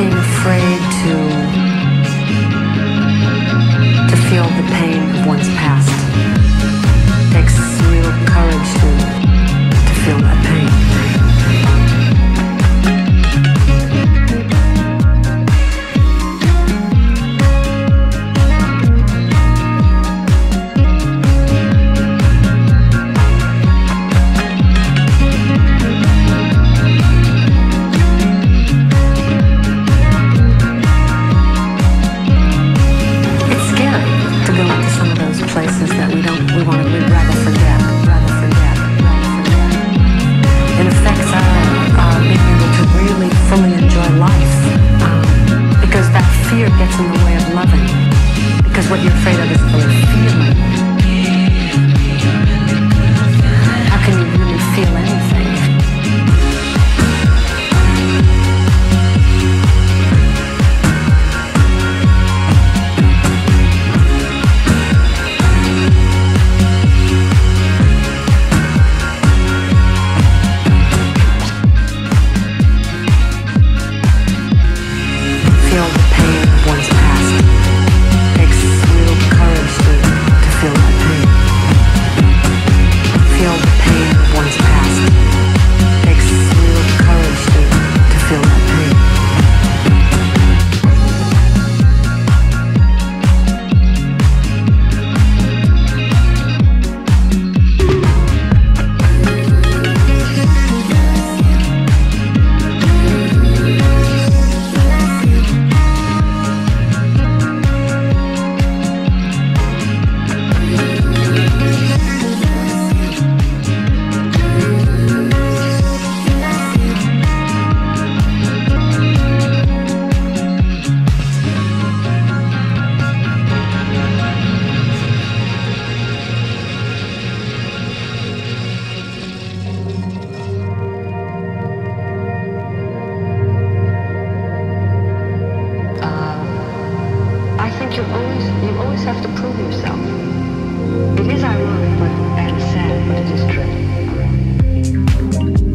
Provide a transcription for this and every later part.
being afraid to to feel the pain of one's past. that we don't, we want to, we'd rather forget, rather forget, It affects our, our being able to really fully enjoy life um, because that fear gets in the way of loving because what you're afraid of is feeling. always have to prove yourself. It is ironic, but, and sad, but it is true.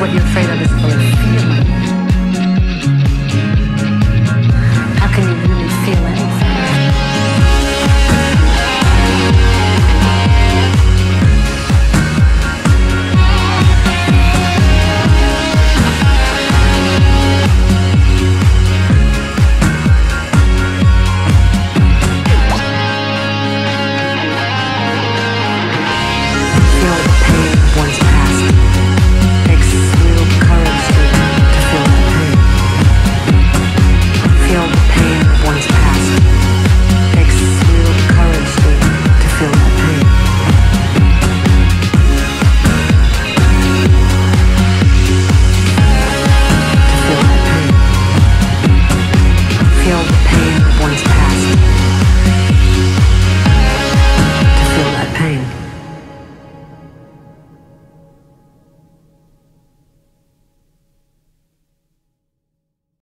What you're afraid of is feeling